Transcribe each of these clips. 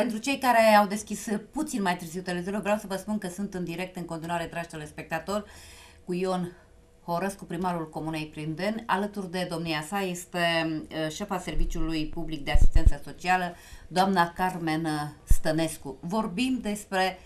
Pentru cei care au deschis puțin mai târziu televizorul, vreau să vă spun că sunt în direct în continuare, dragi telespectatori, cu Ion Horăscu, primarul Comunei Prindeni. Alături de domnia sa este uh, șefa Serviciului Public de Asistență Socială, doamna Carmen Stănescu. Vorbim despre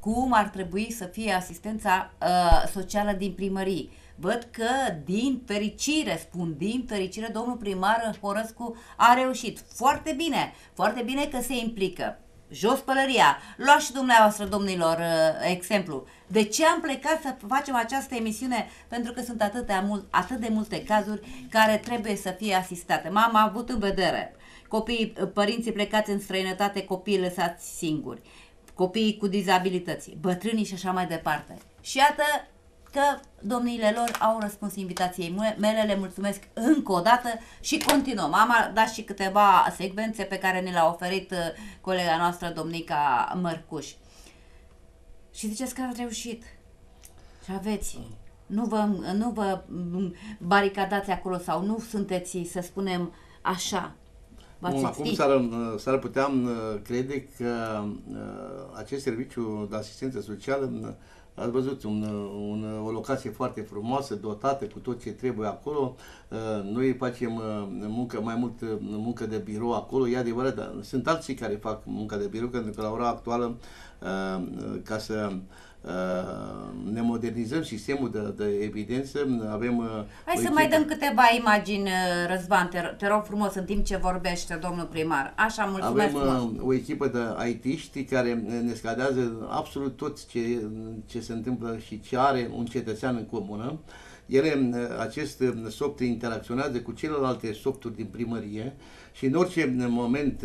cum ar trebui să fie asistența uh, socială din primării. Văd că, din fericire, spun din fericire, domnul primar Horăscu a reușit. Foarte bine, foarte bine că se implică. Jos pălăria. Luați și dumneavoastră, domnilor, uh, exemplu. De ce am plecat să facem această emisiune? Pentru că sunt atâtea mult, atât de multe cazuri care trebuie să fie asistate. M-am avut în vedere copiii, uh, părinții plecați în străinătate, copiii lăsați singuri, copiii cu dizabilități, bătrânii și așa mai departe. Și iată că domniile lor au răspuns invitației mele, le mulțumesc încă o dată și continuăm. Am dat și câteva secvențe pe care ne le-a oferit uh, colega noastră, domnica Mărcuș. Și ziceți că ați reușit. Și aveți. Nu vă, nu vă baricadați acolo sau nu sunteți, să spunem, așa. Bun, acum s-ar, s-ar putea uh, crede că uh, acest serviciu de asistență socială Ați văzut un, un, o locație foarte frumoasă, dotată cu tot ce trebuie acolo. Uh, noi facem uh, muncă, mai mult uh, muncă de birou acolo, e adevărat, dar sunt alții care fac munca de birou, pentru că la ora actuală, ca să Uh, ne modernizăm sistemul de, de evidență, avem... Uh, Hai să mai dăm câteva imagini, uh, Răzvan, te, te rog frumos, în timp ce vorbește domnul primar. Așa, mulțumesc Avem frumos. o echipă de it care ne scadează absolut tot ce, ce se întâmplă și ce are un cetățean în comună. Ele, acest soft interacționează cu celelalte softuri din primărie și în orice moment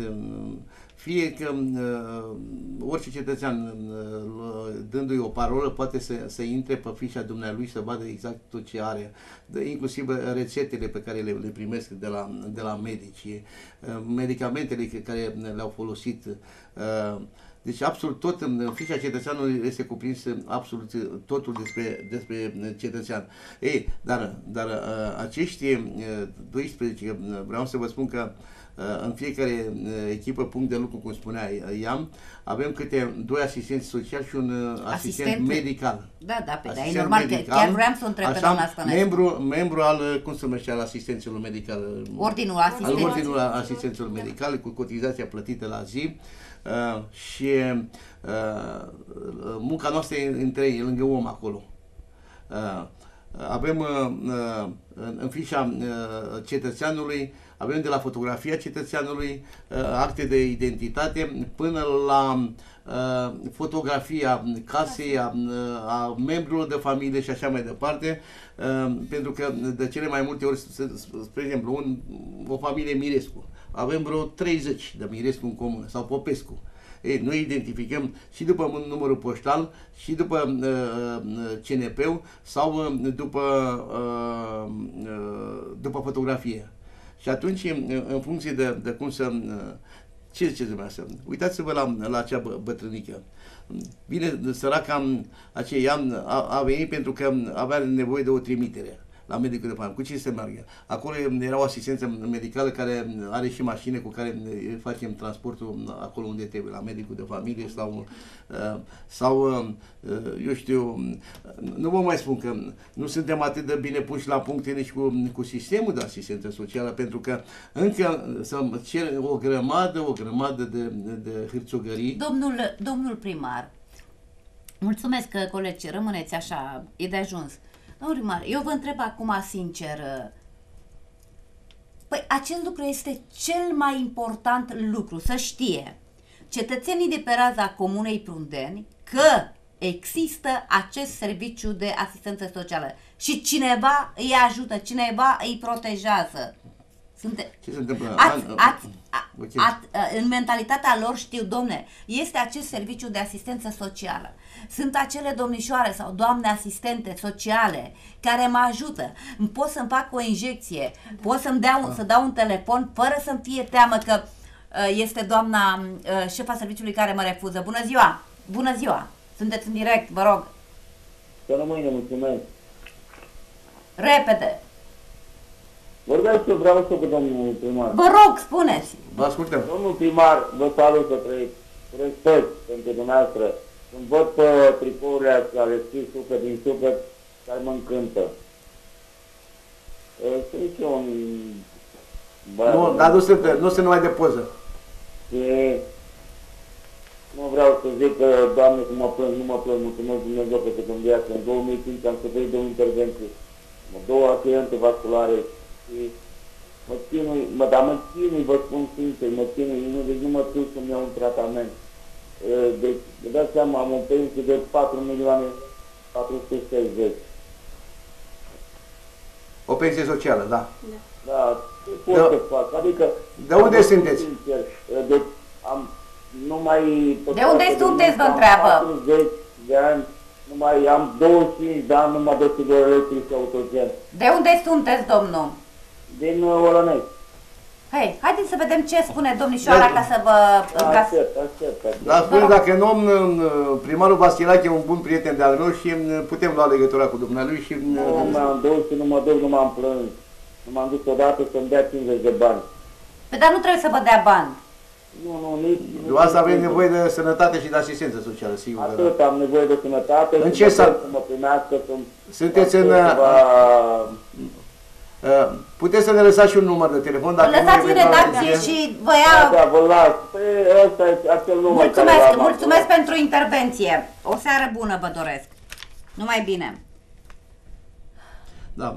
fie că uh, orice cetățean uh, dându-i o parolă poate să, să intre pe fișa dumnealui să vadă exact tot ce are, de, inclusiv rețetele pe care le, le primesc de la, de la medici, uh, medicamentele care le-au folosit. Uh, deci absolut tot în fișa cetățeanului este cuprins absolut totul despre, despre cetățean. Ei, dar, dar uh, acești 12, uh, vreau să vă spun că uh, Uh, în fiecare uh, echipă, punct de lucru, cum spunea Iam, avem câte doi asistenți sociali și un uh, asistent, asistent medical. Da, da, pe da, e normal, medical, că chiar vreau să o întreb pe doamna Stănescu. Membru, membru al, cum se numește, al asistenților medicale. Ordinul asistenților. Al ordinul asistenților medicale, cu cotizația plătită la zi. Uh, și uh, munca noastră e între ei, lângă om acolo. Uh, avem uh, în, în fișa uh, cetățeanului avem de la fotografia cetățeanului, uh, acte de identitate, până la uh, fotografia casei, a, uh, a membrilor de familie și așa mai departe, pentru că de cele mai multe ori, spre exemplu, un, o familie Mirescu, avem vreo 30 de Mirescu în comună, sau Popescu. Ei, noi identificăm și după numărul poștal, și după uh, CNP-ul sau uh, după, uh, după fotografie. Și atunci, în funcție de, de cum să... Ce ziceți dumneavoastră? Uitați-vă la, la acea bă, bătrânică. Vine săraca aceea, a, a venit pentru că avea nevoie de o trimitere la medicul de familie. Cu ce se meargă? Acolo era o asistență medicală care are și mașină cu care facem transportul acolo unde trebuie, la medicul de familie sau, uh, sau uh, eu știu, nu vă mai spun că nu suntem atât de bine puși la punct nici cu, cu sistemul de asistență socială, pentru că încă să cer o grămadă, o grămadă de, de hârțogării. Domnul, domnul primar, mulțumesc că colegi, rămâneți așa, e de ajuns. Domnul primar, eu vă întreb acum sincer, păi acest lucru este cel mai important lucru, să știe cetățenii de pe raza Comunei Prundeni că există acest serviciu de asistență socială și cineva îi ajută, cineva îi protejează. Sunte... Ce se întâmplă? Ați, ați, ați, ați, în mentalitatea lor știu, domne, este acest serviciu de asistență socială. Sunt acele domnișoare sau doamne asistente sociale care mă ajută. Pot să-mi fac o injecție, pot să-mi dau, ah. să dau un telefon fără să-mi fie teamă că uh, este doamna uh, șefa serviciului care mă refuză. Bună ziua! Bună ziua! Sunteți în direct, vă rog. Să rămâne, mulțumesc. Repede. Vorbeați eu vreau să cu domnul primar. Vă rog, spuneți. Vă ascultăm. Domnul primar, vă salut să trăiți. cu respect pentru dumneavoastră, când văd pe tricourile astea, ale scris suflet din suflet, care mă încântă. Uh, Sunt și eu un băiat Nu, dar nu sunt, nu sunt numai de poză. și nu vreau să zic că, Doamne, că mă plâng, nu mă plâng, mulțumesc Dumnezeu că te în viață. În 2005 am suferit două intervenții, mă, două accidente vasculare și mă chinui, mă, dar mă chinui, vă spun sincer, mă chinui, nu, deci nu mă țin să-mi iau un tratament. E, Deci, vă dați seama, am o pensie de 4 milioane 460. O pensie socială, da. Da, ce pot Da. să fac? Adică... De unde am- sunteți? Sincer, deci am numai... pe De unde față sunteți, vă am întreabă? 40 de ani, numai am 25 de ani, numai de sigură electric și autogen. De unde sunteți, domnul? Din uh, Olănești. Hei, haideți să vedem ce spune domnișoara Da. ca să vă... Ca să... Aștept, aștept, aștept. Dar spune, dacă nu, primarul Vasilache e un bun prieten de al meu și m, putem lua legătura cu dumnealui și... m, Nu m-am dus și nu mă duc, nu m-am plâns. Nu m-am dus odată să-mi dea 50 de bani. Păi, dar nu trebuie să vă dea bani. Nu, nu, nici... Eu asta avem nevoie de sănătate și de asistență socială, sigur. că da. Atât am nevoie de sănătate. În și ce mă sat? duc Să mă primească, să-mi... Sunteți în... Ceva... uh, Puteți să ne lăsați și un număr de telefon dacă Lăsați în nu e redacție eventual- și vă Da, ia... da, vă las. Păi ăsta e acel număr care Mulțumesc, l-am mulțumesc acolo. pentru intervenție. O seară bună vă doresc. Numai bine. Da,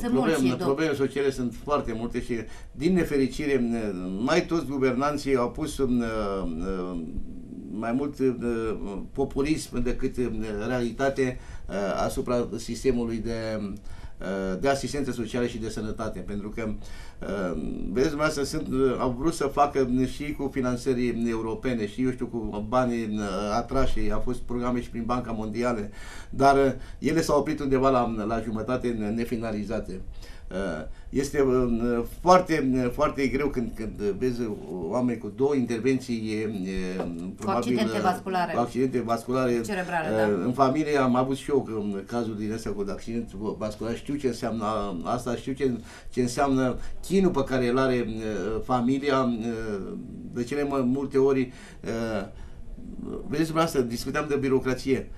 Sunt probleme, mulți, domn. probleme sociale sunt foarte multe și, din nefericire, mai toți guvernanții au pus uh, uh, mai mult uh, populism decât uh, realitate uh, asupra sistemului de, uh, de asistență socială și de sănătate. Pentru că, uh, vedeți, dumneavoastră, sunt, uh, au vrut să facă și cu finanțări europene și, eu știu, cu banii uh, atrași, au fost programe și prin Banca Mondială, dar uh, ele s-au oprit undeva la, la jumătate nefinalizate. Uh, Este uh, foarte, uh, foarte greu când, când vezi oameni cu două intervenții e, e, probabil, accidente uh, vasculare. cu accidente vasculare Cerebrale, uh, da. În familie am avut și eu um, cazul din astea cu accident vascular. Știu ce înseamnă asta, știu ce, ce înseamnă chinul pe care îl are uh, familia. uh, De cele mai multe ori, uh, vedeți dumneavoastră, discutam de birocrație.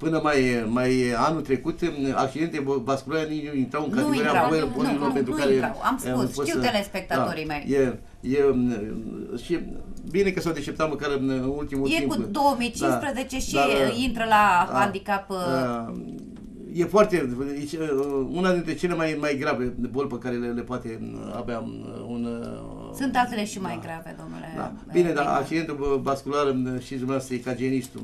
Uh, Până mai, mai anul trecut, um, accidente vasculare nici nu intrau în Nu categoria intrau, boier nu, bolilor nu, pentru nu care intrau. Am um, spus, fost știu să- telespectatorii da, mei. E, e, um, și bine că s-au deșteptat măcar în ultimul E timp. cu 2015 și dar, intră la da, handicap... uh, uh, E foarte, e uh, una dintre cele mai, mai grave boli pe care le, le poate uh, avea uh, un... uh, Sunt altele și mai da. grave, domnule. Da. Bine, dar Bine. accidentul vascular uh, și dumneavoastră e ca genistul.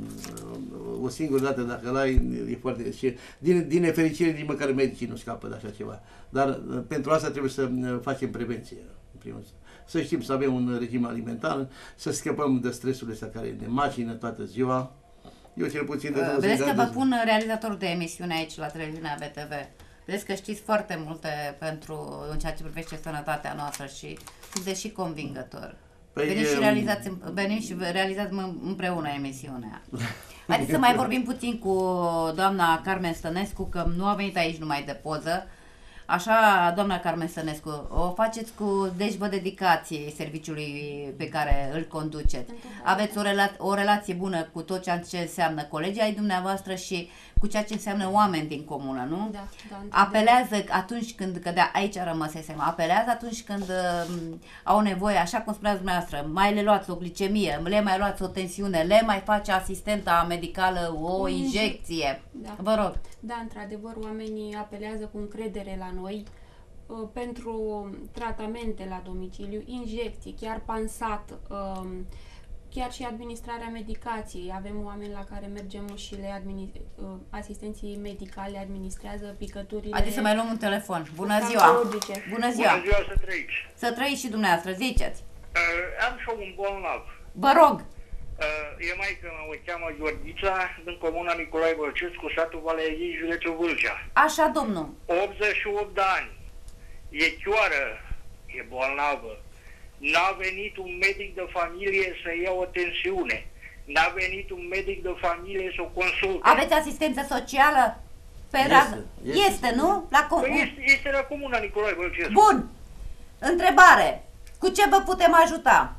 Uh, O singură dată dacă l-ai, e foarte... Și din, din nefericire, nici măcar medicii nu scapă de așa ceva. Dar uh, pentru asta trebuie să uh, facem prevenție. în primul rând. Să știm să avem un regim alimentar, să scăpăm de stresurile astea care ne macină toată ziua. Eu cel puțin de Uh, 20 Vedeți de că ani vă de- pun realizator de emisiune aici la televiziunea VTV. Vedeți că știți foarte multe pentru în ceea ce privește sănătatea noastră și sunteți și convingător. Păi, Veniți și e- realizați, venim și realizați m- împreună emisiunea. Haideți să mai vorbim puțin cu doamna Carmen Stănescu, că nu a venit aici numai de poză. Așa, doamna Carmen Stănescu, o faceți cu, deci vă dedicație serviciului pe care îl conduceți. Aveți o, rela- o relație bună cu tot ceea ce înseamnă colegii ai dumneavoastră și cu ceea ce înseamnă oameni din comună, nu? Da, da, într-adevăr. Apelează atunci când, că de aici rămăsesem, apelează atunci când uh, au nevoie, așa cum spuneați dumneavoastră, mai le luați o glicemie, le mai luați o tensiune, le mai face asistenta medicală o O injecție. Da. Vă rog. Da, într-adevăr, oamenii apelează cu încredere la noi uh, pentru tratamente la domiciliu, injecții, chiar pansat, um, chiar și administrarea medicației. Avem oameni la care mergem și le administ- uh, asistenții medicale administrează picăturile Haideți să mai luăm un telefon. Bună ziua! farmacologice. Bună ziua! Bună ziua să trăiți. Să trăiți și dumneavoastră, ziceți. Uh, am și eu un bolnav. Vă rog, Uh, e mai că o cheamă Gheorghița, din comuna Nicolae Bălcescu, satul Valeriei, județul Vâlcea. așa domnul. 88 de ani. E chioară, e bolnavă. N-a venit un medic de familie să ia o tensiune. N-a venit un medic de familie să o consulte. Aveți asistență socială? Pe Este, rază? este. este, nu? La com- Păi este, este la comuna Nicolae Bălcescu. Bun! Întrebare. Cu ce vă putem ajuta?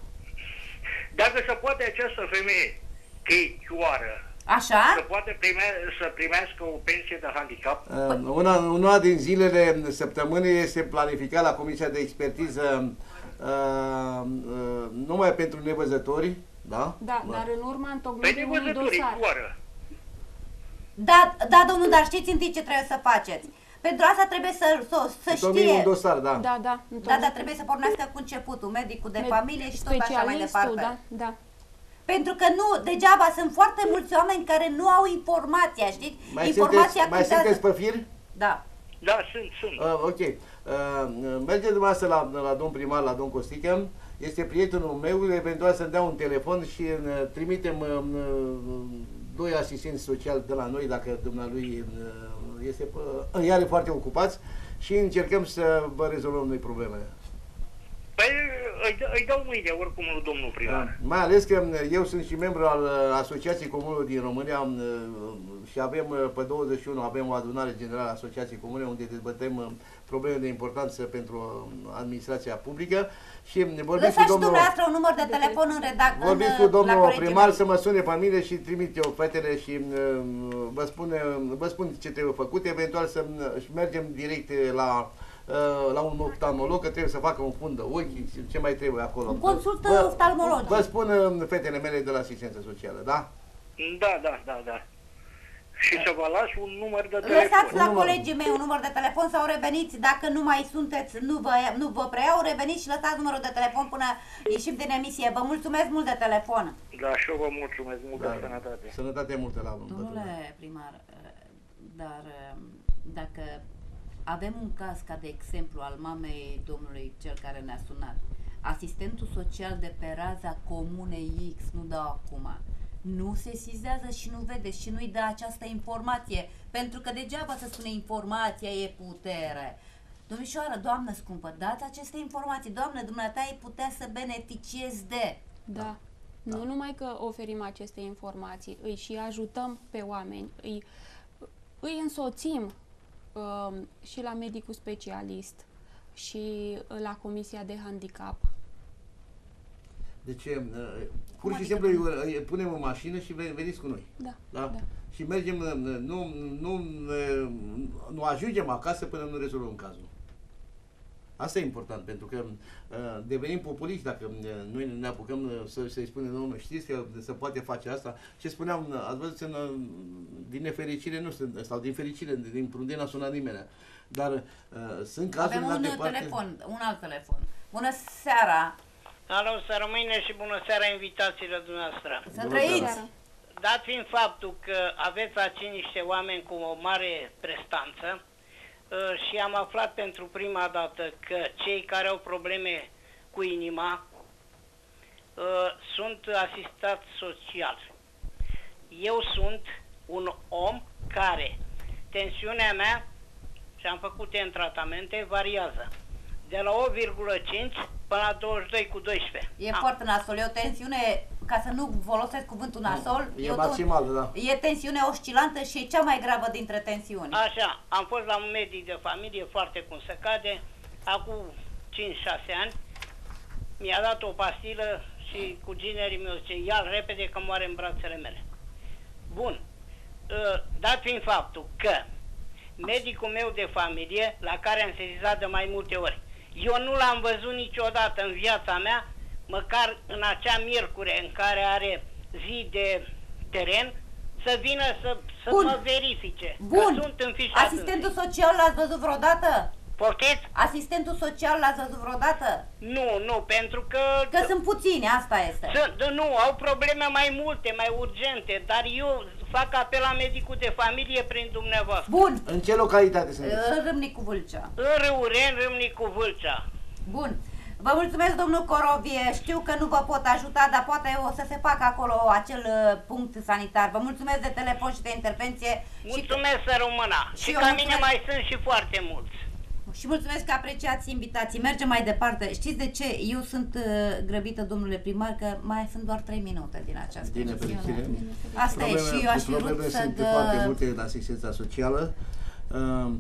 Dacă se poate această femeie, că e chioară, Așa? să poate prime, să primească o pensie de handicap, Uh, Una, una din zilele săptămânii este planificat la Comisia de Expertiză uh, uh, numai pentru nevăzători, da? Da, dar în urma pe întocmirii unui nevăzătorii, dosar. chioară. Da, da, domnul, dar știți întâi ce trebuie să faceți. Pentru asta trebuie să, să, să Domnul un știe. dosar, da. Da, da. Da, dar trebuie să pornească cu începutul, medicul de familie și tot așa mai Specialistul, departe. da, da. Pentru că nu, degeaba, sunt foarte mulți oameni care nu au informația, știți? Mai informația sunteți, mai contează. sunteți pe fir? Da. Da, sunt, sunt. Uh, ok. Uh, mergeți dumneavoastră la, la domn primar, la domn Costică. Este prietenul meu, eventual să-mi dea un telefon și uh, trimitem uh, uh, doi asistenți sociali de la noi, dacă dumnealui uh, este, uh, iar e foarte ocupați și încercăm să vă rezolvăm noi problemele. Păi îi, dă- îi dau mâine oricum lui domnul primar. Mai ales că uh, eu sunt și membru al uh, Asociației Comunelor din România uh, și avem uh, pe 21 avem o adunare generală a Asociației Comune unde dezbătem uh, probleme de importanță pentru uh, administrația publică și vorbim cu Lăsați și domnul dumneavoastră un număr de telefon în redac Vorbiți în, cu domnul la colegii primar mei. să mă sune pe mine și trimit eu fetele și uh, vă, spune, vă spun ce trebuie făcut, eventual să uh, și mergem direct la uh, la un oftalmolog că trebuie să facă un fund de ochi, și ce mai trebuie acolo. Un consultă Vă- oftalmologic. Vă spun uh, fetele mele de la asistență socială, da? Da, da, da, da. Și să vă las un număr de Lăsați telefon. la Un număr. colegii mei un număr de telefon sau reveniți, dacă nu mai sunteți, nu vă, nu vă preiau, reveniți și lăsați numărul de telefon până ieșim din emisie. Vă mulțumesc mult de telefon. Da, și eu vă mulțumesc, multă sănătate. Sănătate multă la unul. Domnule primar, eh, dar eh, dacă avem un caz ca de exemplu al mamei domnului cel care ne-a sunat, asistentul social de pe raza comunei X, nu dau acum, nu se sizează și nu vede și nu-i dă această informație, pentru că degeaba să spune informația e putere. Domnișoară, doamnă scumpă, dați aceste informații, doamnă, dumneata ai putea să beneficiezi de. Da. Nu numai că oferim aceste informații, îi și ajutăm pe oameni, îi, îi însoțim uh, și la medicul specialist și la comisia de handicap. Deci, uh, pur și adică? simplu îi- îi punem în mașină și ve- veniți cu noi. Da, Da? da. Și mergem, uh, nu, nu, uh, nu ajungem acasă până nu rezolvăm cazul. Asta e important, pentru că uh, devenim populiști dacă uh, noi ne apucăm uh, să, să-i spunem, domnule, știți că se poate face asta. Ce spuneam, uh, ați văzut, în, uh, din nefericire nu sunt, sau din fericire, din prunde n-a sunat nimeni. Dar uh, sunt cazuri Avem la un departe. telefon, un alt telefon. Bună seara! Alo, să rămâne și bună seara invitațiilor dumneavoastră. Să Bună trăiți! seara. Dat fiind faptul că aveți aici niște oameni cu o mare prestanță uh, și am aflat pentru prima dată că cei care au probleme cu inima uh, sunt asistați social. Eu sunt un om care tensiunea mea, și am făcut în tratamente, variază de la 8,5 până la 22 cu 12. E Am- foarte nasol, e o tensiune, ca să nu folosesc cuvântul nasol, E o- maximal, da. e tensiune oscilantă și e cea mai gravă dintre tensiuni. Așa, am fost la un medic de familie foarte cum se cade, acum 5-6 ani, mi-a dat o pastilă și cu ginerii meu zice, ia repede că moare în brațele mele. Bun, Uh, dat fiind faptul că medicul meu de familie, la care am sesizat de mai multe ori, eu nu l-am văzut niciodată în viața mea, măcar în acea miercure în care are zi de teren, să vină să, să Bun. mă verifice. Bun, Că sunt înfișat asistentul social l-ați văzut vreodată? Poftiți? Asistentul social l-ați văzut vreodată? Nu, nu, pentru că... Că sunt puțini, asta este. Sunt, nu, au probleme mai multe, mai urgente, dar eu fac apel la medicul de familie prin dumneavoastră. Bun, În ce localitate sunteți? în Râmnicu Vâlcea. În Râuren, Râmnicu Vâlcea. Bun. Vă mulțumesc, domnul Corovie. Știu că nu vă pot ajuta, dar poate o să se facă acolo acel uh, punct sanitar. Vă mulțumesc de telefon și de intervenție. Și, Mulțumesc să rămână. și Și eu ca mulțumesc. mine mai sunt și foarte mulți. Și mulțumesc că apreciați invitații. Mergem mai departe. Știți de ce? Eu sunt uh, grăbită, domnule primar, că mai sunt doar 3 minute din această Din emisiune. nefericire. Asta e și eu aș fi probleme vrut să sunt dă... foarte multe în asistența socială. Uh,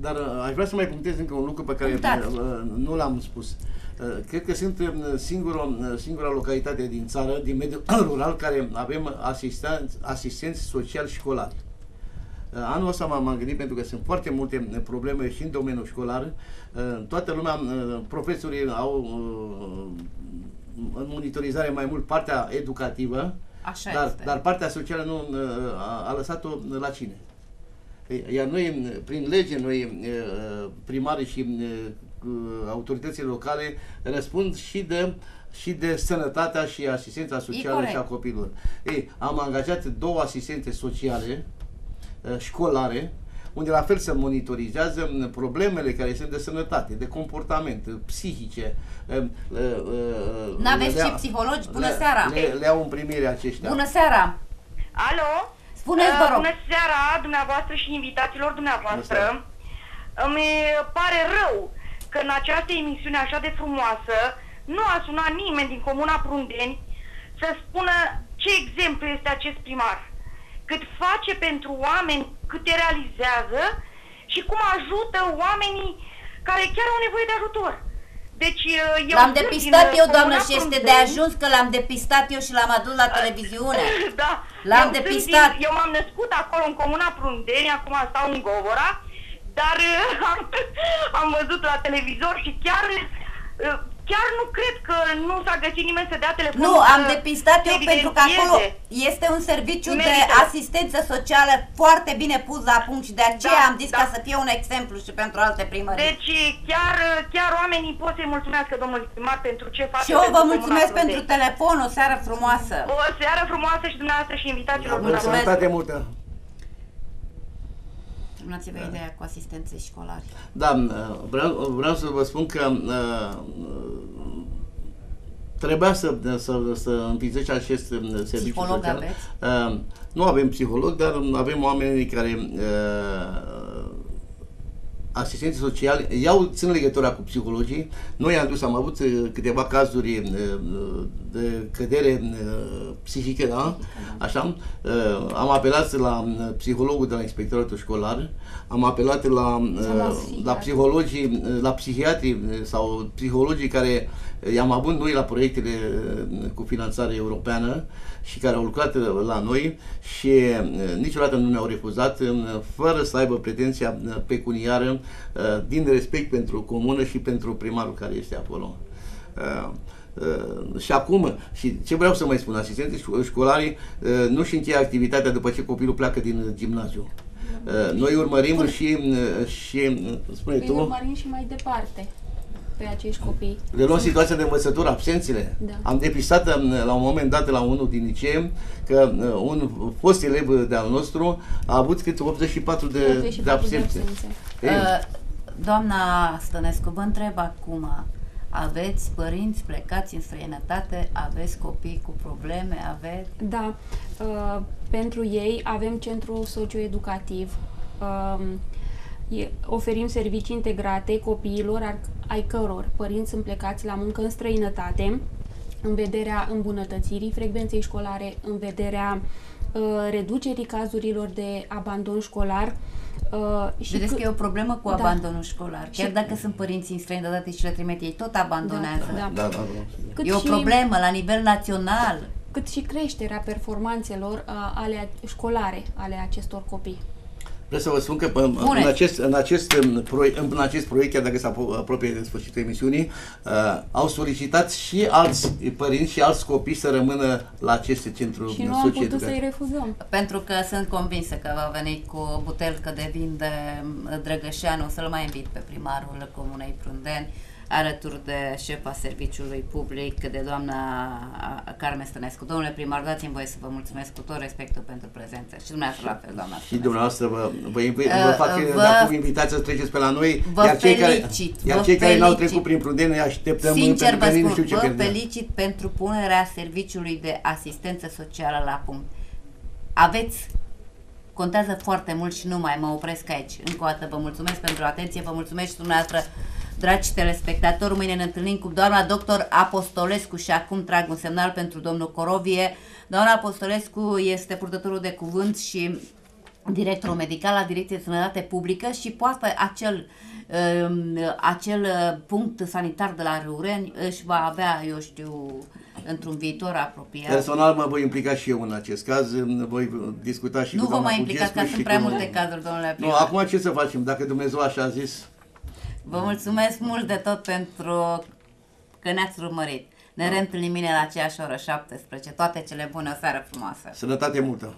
Dar uh, aș vrea să mai punctez încă un lucru pe care Punctați. uh, nu l-am spus. Uh, Cred că sunt uh, singura, uh, singura localitate din țară, din mediul rural, care avem asistenți, asistenți sociali școlari. Uh, Anul ăsta m-am m-am gândit pentru că sunt foarte multe uh, probleme și în domeniul școlar. Uh, Toată lumea, uh, profesorii au uh, în monitorizare mai mult partea educativă, Așa dar, este. dar partea socială nu uh, a, a lăsat-o la cine? Ei, Iar noi, prin lege, noi, uh, primarii și uh, autoritățile locale, răspund și de și de sănătatea și asistența socială corect. și a copilor. Ei, am angajat două asistente sociale uh, școlare, unde la fel se monitorizează m, problemele care sunt de sănătate, de comportament, uh, psihice. uh, uh, uh, N-aveți le- și psihologi? Bună le- seara! Le, le au în primire aceștia. Bună seara! Alo? Spuneți, vă Uh, rog. Bună seara dumneavoastră și invitaților dumneavoastră. Bună Îmi pare rău că în această emisiune așa de frumoasă nu a sunat nimeni din Comuna Prundeni să spună ce exemplu este acest primar. Cât face pentru oameni, câte realizează și cum ajută oamenii care chiar au nevoie de ajutor. Deci eu L-am sunt depistat din, eu, uh, doamnă, Comuna și este de Prundeni. ajuns că l-am depistat eu și l-am adus la televiziune. Da. L-am Eu sunt depistat. Din, eu m-am născut acolo în comuna Prundeni, acum stau în Govora, dar uh, am, am văzut la televizor și chiar uh, chiar nu cred că nu s-a găsit nimeni să dea telefon. Nu, am depistat eu pentru că acolo evidențieze. este un serviciu de Merită. asistență socială foarte bine pus la punct și de aceea Da, am zis da. ca să fie un exemplu și pentru alte primării. Deci chiar, chiar oamenii pot să-i mulțumească domnului primar pentru ce face și eu vă pentru mulțumesc comuna pentru Prundeni. telefon, o seară frumoasă. O seară frumoasă și dumneavoastră și invitațiilor Mulțumesc. dumneavoastră. Sănătate multă! Terminați-vă ideea cu asistenței școlari. Da, uh, vreau, vreau să vă spun că uh, trebuia să, să, să înființești acest uh, serviciu Psiholog social. aveți? Uh, nu avem psiholog, dar avem oameni care uh, asistenții sociali iau, țin legătura cu psihologii. Noi am dus, am avut uh, câteva cazuri uh, de cădere uh, psihică, da? Așa. Uh, Am apelat la uh, psihologul de la inspectoratul școlar, am apelat la, uh, Sau la la psihiatri. psihologii, uh, la psihiatrii uh, sau psihologii care uh, i-am avut noi la proiectele uh, cu finanțare europeană și care au lucrat uh, la noi și uh, niciodată nu ne-au refuzat uh, fără să aibă pretenția uh, pecuniară uh, din respect pentru comună și pentru primarul care este acolo. Uh, uh, și acum, și ce vreau să mai spun, asistenții șco- școlari uh, nu și încheie activitatea după ce copilul pleacă din uh, gimnaziu. Uh, Noi urmărim și, uh, și uh, spune Îi tu, urmărim și mai departe pe acești copii. le luăm situația de învățătură, absențele. Da. Am depistat um, la un moment dat la unul din licee că uh, un fost elev de-al nostru a avut câte 84 de, 84 de absențe. Ei, Uh, Doamna Stănescu, vă întreb acum, aveți părinți plecați în străinătate, aveți copii cu probleme, aveți... Da, uh, pentru ei avem centru socioeducativ. Uh, e- oferim servicii integrate copiilor ar, ai căror părinți sunt plecați la muncă în străinătate în vederea îmbunătățirii frecvenței școlare, în vederea uh, reducerii cazurilor de abandon școlar. Uh, și Vedeți câ- că e o problemă cu Da. abandonul școlar. Chiar Și- dacă sunt părinții în străinătate și le trimit ei, tot abandonează. Da, da, da, da. cât E o și- problemă la nivel național. cât și creșterea performanțelor uh, ale școlare ale acestor copii. Vreau să vă spun că în, Bune. în, acest, în, acest, um, proiect, în acest proiect, chiar dacă se apro- apropie de sfârșitul emisiunii, uh, au solicitat și alți părinți și alți copii să rămână la aceste centru Și nu am putut socioeducative. să-i refuzăm. Pentru că sunt convinsă că va veni cu o butelcă de vin de mm, Drăgășeanu, o să-l mai invit pe primarul Comunei Prundeni, alături de șefa serviciului public, de doamna Carmen Stănescu. Domnule primar, dați-mi voie să vă mulțumesc cu tot respectul pentru prezență. Și dumneavoastră la fel, doamna Și Stănescu. dumneavoastră vă, vă, invi- Uh, vă fac uh, uh, vă- de acum invitația să treceți pe la noi, vă iar cei care, felicit, iar vă cei care n-au felicit. trecut prin Prudeni îi așteptăm Sincer pentru că vă nici nu spun, știu ce vă pierdem. felicit pentru punerea serviciului de asistență socială la punct. Aveți, contează foarte mult și nu mai mă opresc aici. Încă o dată vă mulțumesc pentru atenție, vă mulțumesc și dumneavoastră, dragi telespectatori. Mâine ne întâlnim cu doamna doctor Apostolescu și acum trag un semnal pentru domnul Corovie. Doamna Apostolescu este purtătorul de cuvânt și directorul medical la Direcția de Sănătate Publică și poate acel um, acel uh, punct sanitar de la Râureni își va avea, eu știu, într-un viitor apropiat. Personal mă voi implica și eu în acest caz, voi discuta și nu cu vă doamna mai implicați, că Pugescu sunt și prea cu- multe cazuri, domnule Nu, primar. acum ce să facem? Dacă Dumnezeu așa a zis, Vă mulțumesc mult de tot pentru că ne-ați urmărit. Ne reîntâlnim mine la aceeași oră 17. Toate cele bune, o seară frumoasă! sănătate multă!